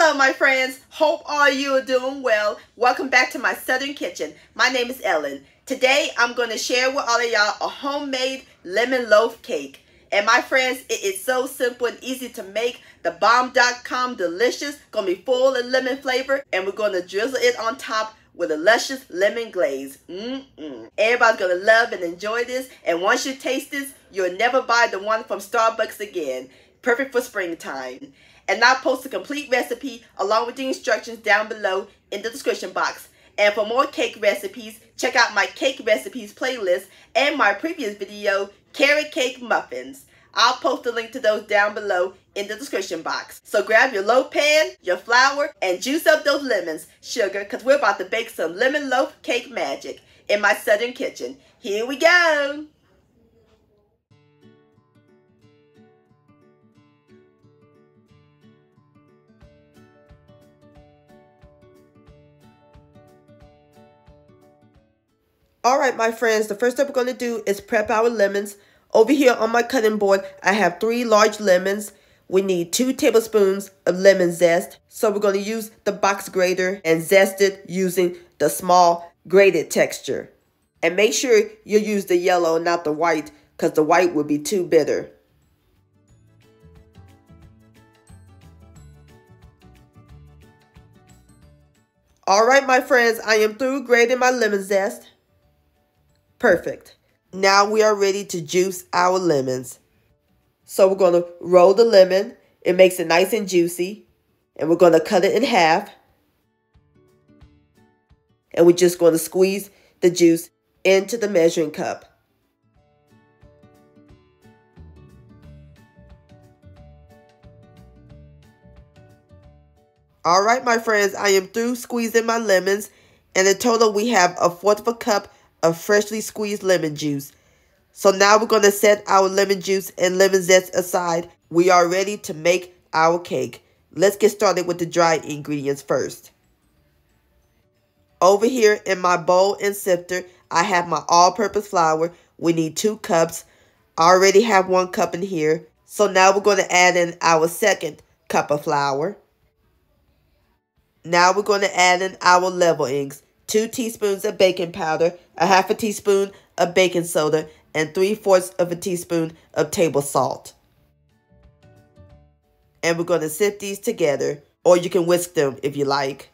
Hello, my friends. Hope all you are doing well. Welcome back to my Southern Kitchen. My name is Ellen. Today, I'm going to share with all of y'all a homemade lemon loaf cake. And my friends, it is so simple and easy to make. The bomb.com delicious, gonna be full of lemon flavor, and we're gonna drizzle it on top with a luscious lemon glaze. Mm-mm. Everybody's gonna love and enjoy this, and once you taste this, you'll never buy the one from Starbucks again. Perfect for springtime. And I'll post a complete recipe along with the instructions down below in the description box. And for more cake recipes, check out my cake recipes playlist and my previous video, carrot cake muffins. I'll post a link to those down below in the description box. So grab your loaf pan, your flour, and juice up those lemons, sugar, because we're about to bake some lemon loaf cake magic in my southern kitchen. Here we go! Alright my friends, the first step we're going to do is prep our lemons. Over here on my cutting board, I have three large lemons. We need two tablespoons of lemon zest. So we're going to use the box grater and zest it using the small grated texture. And make sure you use the yellow, not the white, because the white would be too bitter. Alright my friends, I am through grating my lemon zest. Perfect. Now we are ready to juice our lemons. So we're going to roll the lemon. It makes it nice and juicy. And we're going to cut it in half. And we're just going to squeeze the juice into the measuring cup. All right, my friends, I am through squeezing my lemons. And in total, we have a fourth of a cup of freshly squeezed lemon juice. So now we're going to set our lemon juice and lemon zest aside. We are ready to make our cake. Let's get started with the dry ingredients first. Over here in my bowl and sifter, I have my all-purpose flour. We need two cups. I already have one cup in here. So now we're going to add in our second cup of flour. Now we're going to add in our leavenings. 2 teaspoons of baking powder, a half a teaspoon of baking soda, and 3 fourths of a teaspoon of table salt. And we're going to sift these together, or you can whisk them if you like.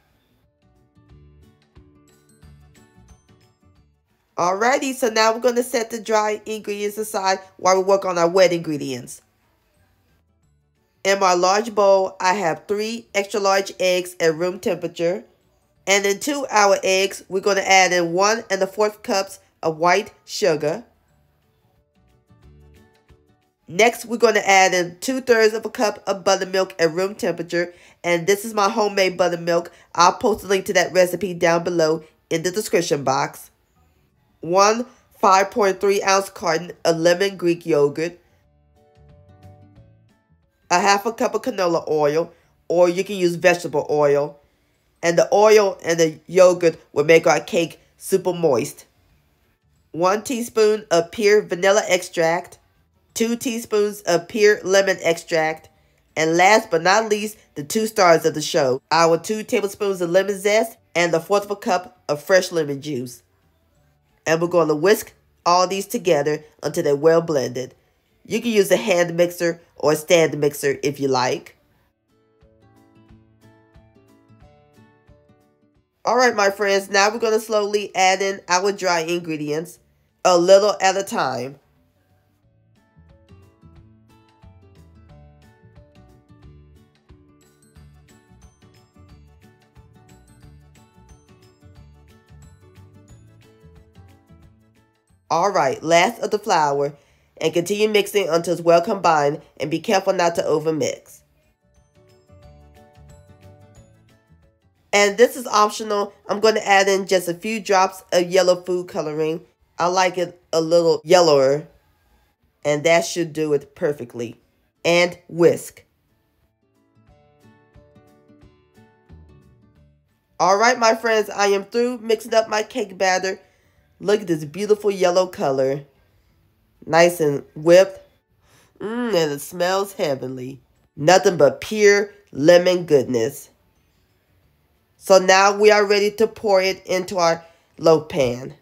Alrighty, so now we're going to set the dry ingredients aside while we work on our wet ingredients. In my large bowl, I have three extra large eggs at room temperature, and in two our eggs, we're going to add in one and a fourth cups of white sugar. Next, we're going to add in two thirds of a cup of buttermilk at room temperature. And this is my homemade buttermilk. I'll post a link to that recipe down below in the description box. One 5.3 ounce carton of lemon Greek yogurt. A half a cup of canola oil, or you can use vegetable oil and the oil and the yogurt will make our cake super moist. 1 teaspoon of pure vanilla extract, 2 teaspoons of pure lemon extract, and last but not least, the two stars of the show, our 2 tablespoons of lemon zest and the fourth of a cup of fresh lemon juice. And we're going to whisk all these together until they're well blended. You can use a hand mixer or a stand mixer if you like. Alright my friends, now we're going to slowly add in our dry ingredients, a little at a time. Alright, last of the flour, and continue mixing until it's well combined, and be careful not to overmix. And this is optional. I'm going to add in just a few drops of yellow food coloring. I like it a little yellower. And that should do it perfectly. And whisk. Alright my friends, I am through mixing up my cake batter. Look at this beautiful yellow color. Nice and whipped. Mmm, and it smells heavenly. Nothing but pure lemon goodness. So now we are ready to pour it into our loaf pan.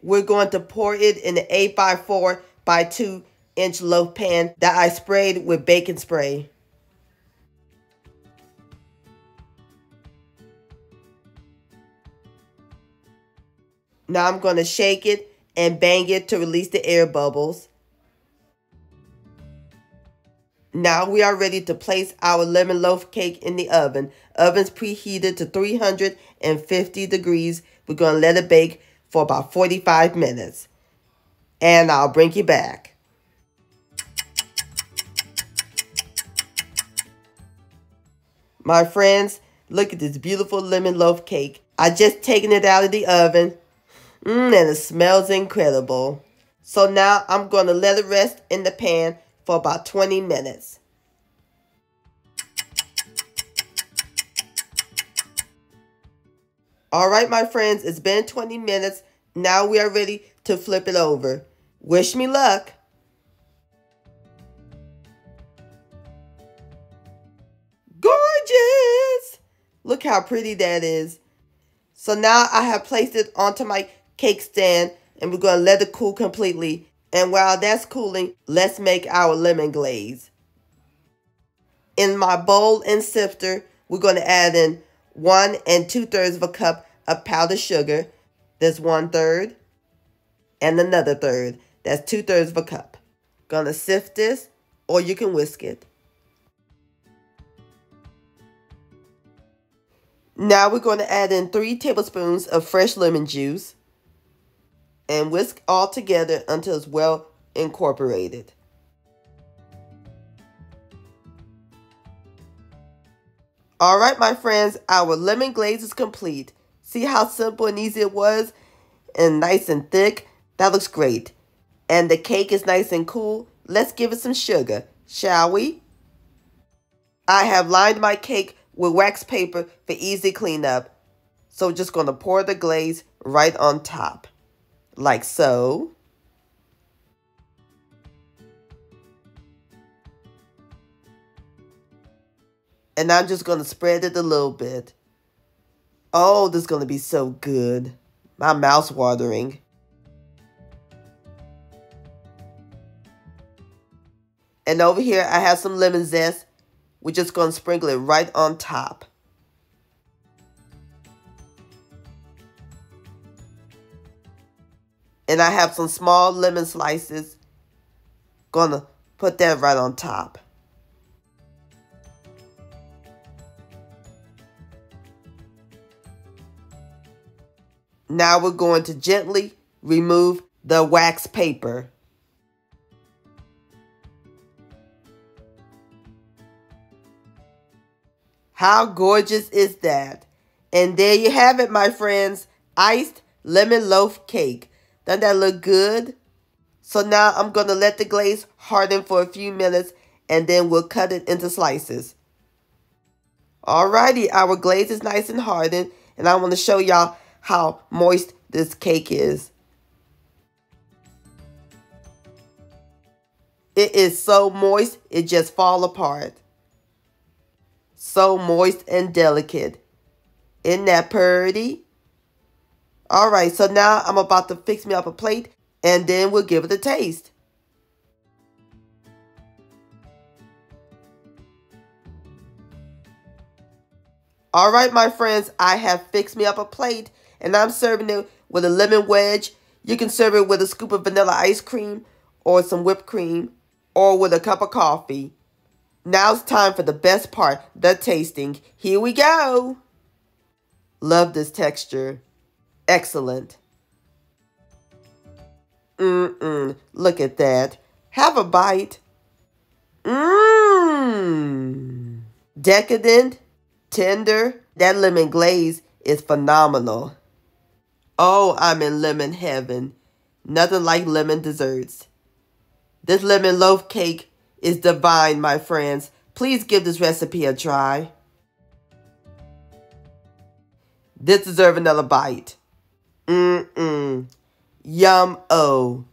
We're going to pour it in the 8 by 4 by 2 inch loaf pan that I sprayed with baking spray. Now I'm going to shake it and bang it to release the air bubbles. Now we are ready to place our lemon loaf cake in the oven. Oven's preheated to 350 degrees. We're going to let it bake for about 45 minutes. And I'll bring you back. My friends, look at this beautiful lemon loaf cake. I just taken it out of the oven. Mmm, and it smells incredible. So now I'm going to let it rest in the pan for about 20 minutes. Alright my friends, it's been 20 minutes. Now we are ready to flip it over. Wish me luck. Gorgeous! Look how pretty that is. So now I have placed it onto my cake stand and we're going to let it cool completely. And while that's cooling, let's make our lemon glaze. In my bowl and sifter, we're going to add in one and two thirds of a cup of powdered sugar. That's one third and another third. That's two thirds of a cup. Gonna sift this or you can whisk it. Now we're going to add in three tablespoons of fresh lemon juice and whisk all together until it's well incorporated. All right, my friends, our lemon glaze is complete. See how simple and easy it was? And nice and thick? That looks great. And the cake is nice and cool. Let's give it some sugar, shall we? I have lined my cake with wax paper for easy cleanup. So just going to pour the glaze right on top like so. And I'm just going to spread it a little bit. Oh, this is going to be so good. My mouth's watering. And over here, I have some lemon zest. We're just going to sprinkle it right on top. And I have some small lemon slices. Gonna put that right on top. Now we're going to gently remove the wax paper. How gorgeous is that? And there you have it, my friends. Iced lemon loaf cake. Doesn't that look good? So now I'm going to let the glaze harden for a few minutes and then we'll cut it into slices. Alrighty, our glaze is nice and hardened and I want to show y'all how moist this cake is. It is so moist, it just fall apart. So moist and delicate. Isn't that pretty? All right, so now I'm about to fix me up a plate and then we'll give it a taste. All right, my friends, I have fixed me up a plate and I'm serving it with a lemon wedge. You can serve it with a scoop of vanilla ice cream or some whipped cream or with a cup of coffee. Now it's time for the best part, the tasting. Here we go. Love this texture. Excellent. Mm-mm. Look at that. Have a bite. Mmm. Decadent, tender. That lemon glaze is phenomenal. Oh, I'm in lemon heaven. Nothing like lemon desserts. This lemon loaf cake is divine, my friends. Please give this recipe a try. This deserves another bite. Mm-mm. Yum-o.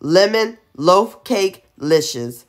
Lemon loaf cake licious.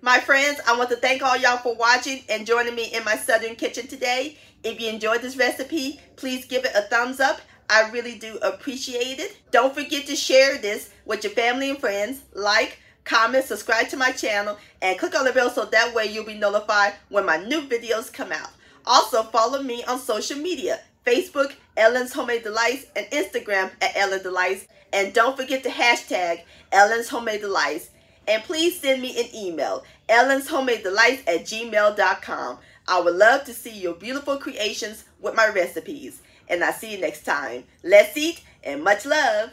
My friends, I want to thank all y'all for watching and joining me in my Southern kitchen today. If you enjoyed this recipe, please give it a thumbs up. I really do appreciate it. Don't forget to share this with your family and friends. Like, comment, subscribe to my channel, and click on the bell so that way you'll be notified when my new videos come out. Also, follow me on social media, Facebook, Ellen's Homemade Delights, and Instagram at Ellen Delights. And don't forget to hashtag Ellen's Homemade Delights. And please send me an email, Ellen's Homemade Delights at gmail.com. I would love to see your beautiful creations with my recipes. And I'll see you next time. Let's eat and much love.